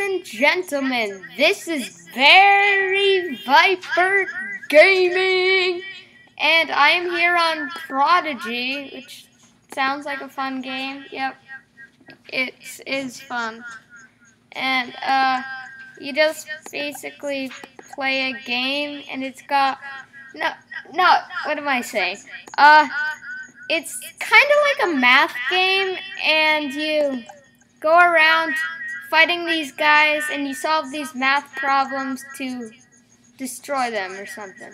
and gentlemen, this is Very Viper Gaming, and I am here on Prodigy, which sounds like a fun game. Yep, it is fun. And, uh, you just basically play a game, and it's got, no, no, what am I saying? Uh, it's kind of like a math game, and you go around fighting these guys and you solve these math problems to destroy them or something.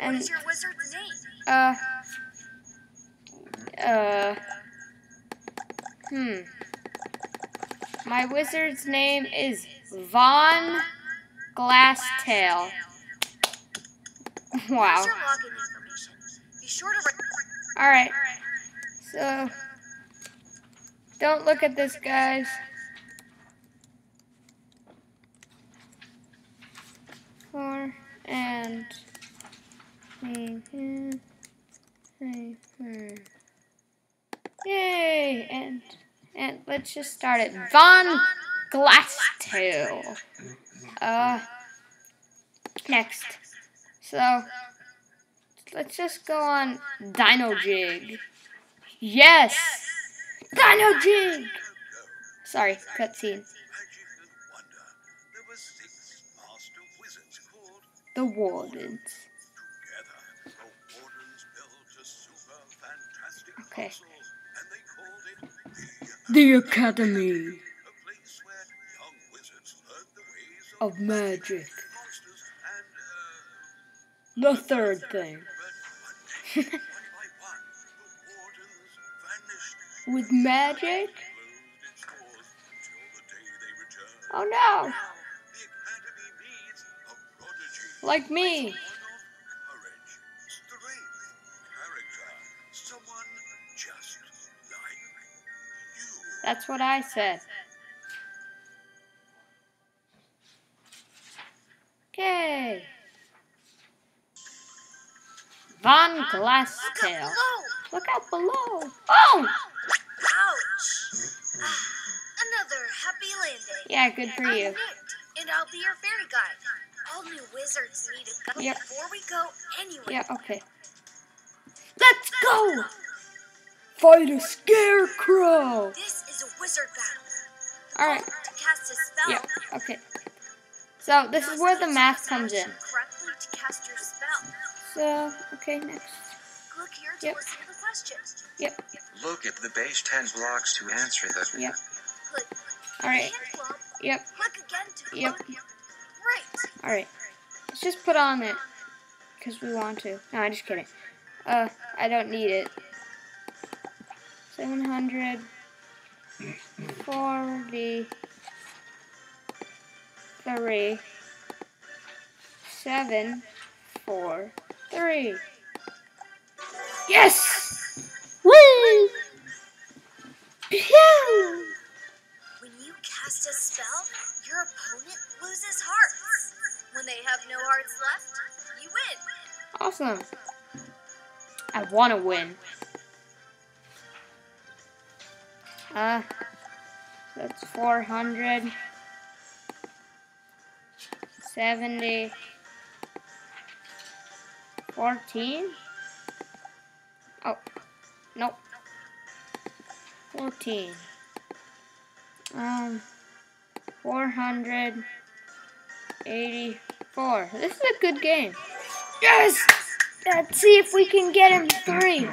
And what is your wizard's name? Uh uh Hmm. My wizard's name is Von Glasstail. wow. Alright. So don't look at this, guys. Four and Yay! And and let's just start it. Von Glasstail. Uh next. So let's just go on Dino Jig. Yes! Dino Jig! Sorry, cutscene. The Wardens. Okay. The Academy of Magic. The third thing. With magic? Oh no! Like me. That's what I said. Okay. Von Glasstail. Look out below. Oh! Ouch! Ah, another happy landing. Yeah, good for you. And I'll be your fairy guide. All new wizards need a gun yep. before we go anywhere. Yeah, okay. Let's go! Fight a scarecrow! This is a wizard battle. Alright. To cast a spell. Yeah, okay. So, this is where the math comes in. Correctly to cast your spell. So, okay, next. Click here to Yep. listen to the questions. Yep, Look at the base 10 blocks to answer them. yep. Alright, yep, Click again to Yep. Alright. Let's just put on it. Because we want to. No, I'm just kidding. Uh, I don't need it. 700. 40. 3. 7. 4. 3. Yes! Awesome. I want to win. Uh, that's 400. 70. 14? Oh, nope. 14. Um, 484. This is a good game. Yes! Let's see if we can get him three.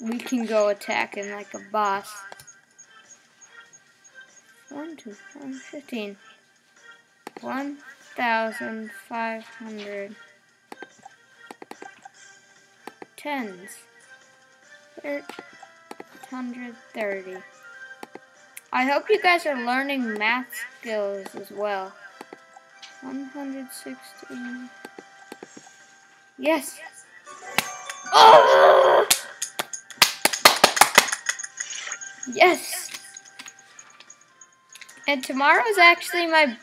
We can go attacking like a boss. One, two, one, fifteen. One thousand five hundred. Tens. Hundred thirty. I hope you guys are learning math skills as well. 116. Yes. Oh! Yes. And tomorrow's actually my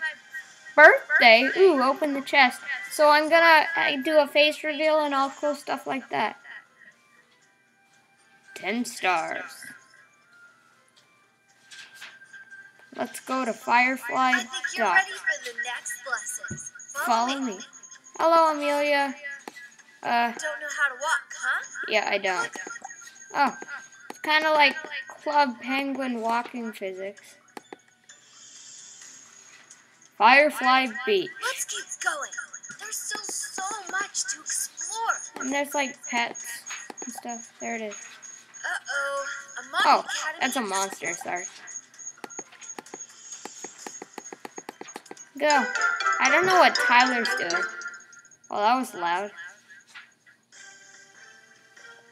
birthday. Ooh, open the chest. So I'm gonna I do a face reveal and all cool stuff like that. Ten stars. Let's go to Firefly I think you're Dock. ready for the next lesson. Follow me. Hello, Amelia. Uh, Don't know how to walk, huh? yeah, I don't. Oh, it's kind of like Club Penguin walking physics. Firefly Beach. Let's keep going. There's still so much to explore. And there's like pets and stuff. There it is. A monkey Oh, that's a monster, sorry. Go. I don't know what Tyler's doing. Well, that was loud.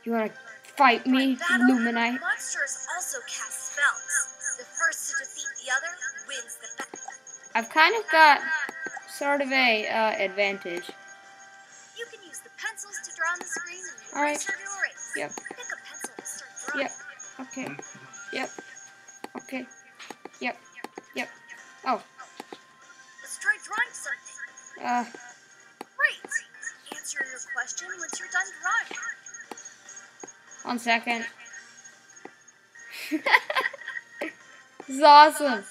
You wanna fight me, Luminite? Monsters also cast spells. The first to defeat the other wins the battle. I've kind of got sort of a uh, advantage. You can use the pencils to draw on the screen and All right. eraser to erase. Yep. Pick a pencil and start drawing. Yep. Okay. Yep. Okay. Yep. Yep. Oh. Drawing something. Uh. Great. Answer your question once you're done drawing. One second. this is awesome.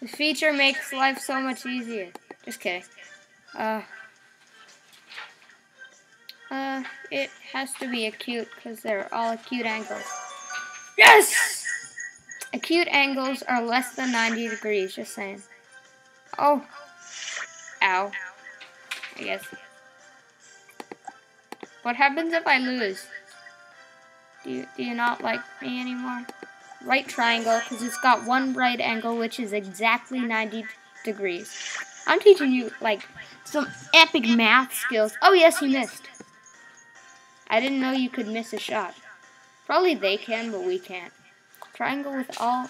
This feature makes life so much easier. Just kidding. Uh, uh, it has to be acute because they're all acute angles. Yes! Acute angles are less than 90 degrees, just saying. Oh. Ow. I guess. What happens if I lose? Do you, do you not like me anymore? Right triangle, because it's got one right angle, which is exactly 90 degrees. I'm teaching you, like, some epic math skills. Oh, yes, you missed. I didn't know you could miss a shot. Probably they can, but we can't. Triangle with all...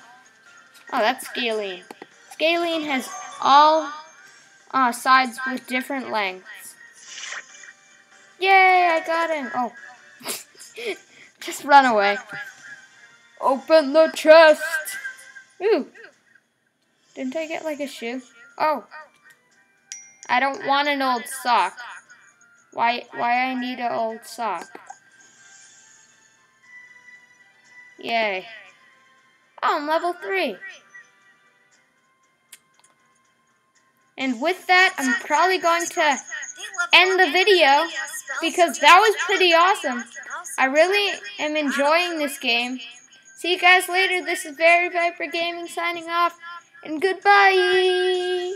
Oh, that's scalene. Scalene has all uh, sides with different lengths. Yay, I got him. Oh. Just run away. Open the chest. Ooh. Didn't I get like a shoe? Oh. I don't want an old sock. Why why I need an old sock? Yay. Oh, I'm level 3. And with that, I'm probably going to end the video because that was pretty awesome. I really am enjoying this game. See you guys later. This is Very Viper Gaming signing off, and goodbye.